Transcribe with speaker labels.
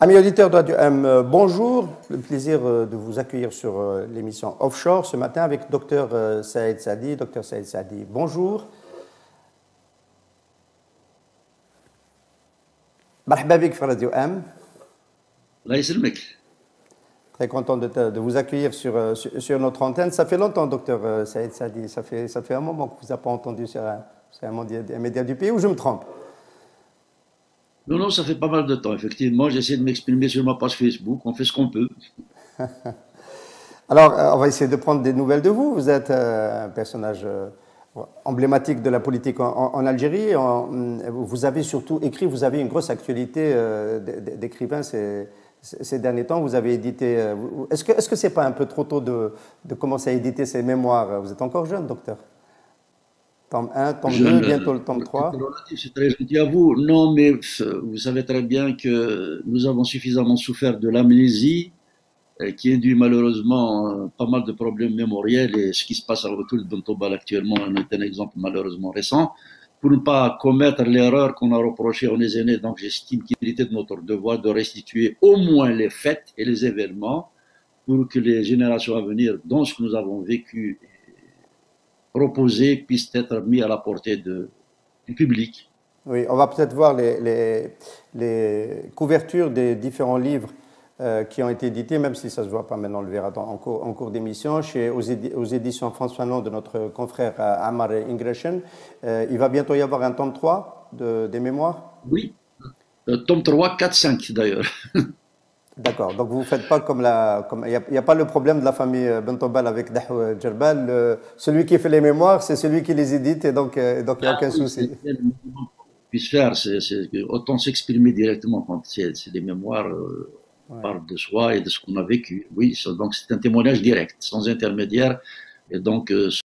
Speaker 1: Amis auditeurs de Radio M, euh, bonjour. Le plaisir euh, de vous accueillir sur euh, l'émission Offshore ce matin avec Dr Saïd Sadi. Dr Saïd Sadi, bonjour. Marhaba sur Radio M. Très content de, vous accueillir sur, sur, notre antenne. Ça fait longtemps, docteur Saïd Sadi. Ça fait, ça fait un moment que vous n'avez pas entendu sur un, sur un média du pays, ou je me trompe?
Speaker 2: Non, non, ça fait pas mal de temps, effectivement. J'essaie de m'exprimer sur ma page Facebook. On fait ce qu'on peut.
Speaker 1: Alors, euh, on va essayer de prendre des nouvelles de vous. Vous êtes euh, un personnage euh, emblématique de la politique en, Algérie. vous avez surtout écrit, vous avez une grosse actualité d'écrivain ces, derniers temps. Vous avez édité. Est-ce que ce n'est pas un peu trop tôt de, de commencer à éditer ces mémoires? Vous êtes encore jeune, docteur? Tome 1, tome 2, bientôt le tome 3.
Speaker 2: C'est très gentil à vous. Non, mais vous savez très bien que nous avons suffisamment souffert de l'amnésie euh, qui induit malheureusement euh, pas mal de problèmes mémoriels et ce qui se passe à retour de Bontobal actuellement en est un exemple malheureusement récent. Pour ne pas commettre l'erreur qu'on a reprochée aux aînés, donc j'estime qu'il était de notre devoir de restituer au moins les faits et les événements pour que les générations à venir, dans ce que nous avons vécu proposés puissent être mis à la portée de, du public.
Speaker 1: Oui, on va peut-être voir les, les, les, couvertures des différents livres euh, qui ont été édités, même si ça ne se voit pas maintenant, on le verra en cours, en cours d'émission, chez, aux, éditions François Fanon de notre confrère euh, Amar Ingreshen. Euh, il va bientôt y avoir un tome 3 de, des mémoires?
Speaker 2: Oui, tome 3, 4, 5 d'ailleurs.
Speaker 1: D'accord, donc vous ne faites pas comme la. Il n'y a, pas le problème de la famille euh, Bentobal avec Dahou Djerbal. celui qui fait les mémoires, c'est celui qui les édite et donc euh, il n'y a aucun ah souci.
Speaker 2: Puisse faire, c'est autant s'exprimer directement quand c'est des mémoires, euh, parle de soi et de ce qu'on a vécu. Oui, donc c'est un témoignage direct, sans intermédiaire. Et donc,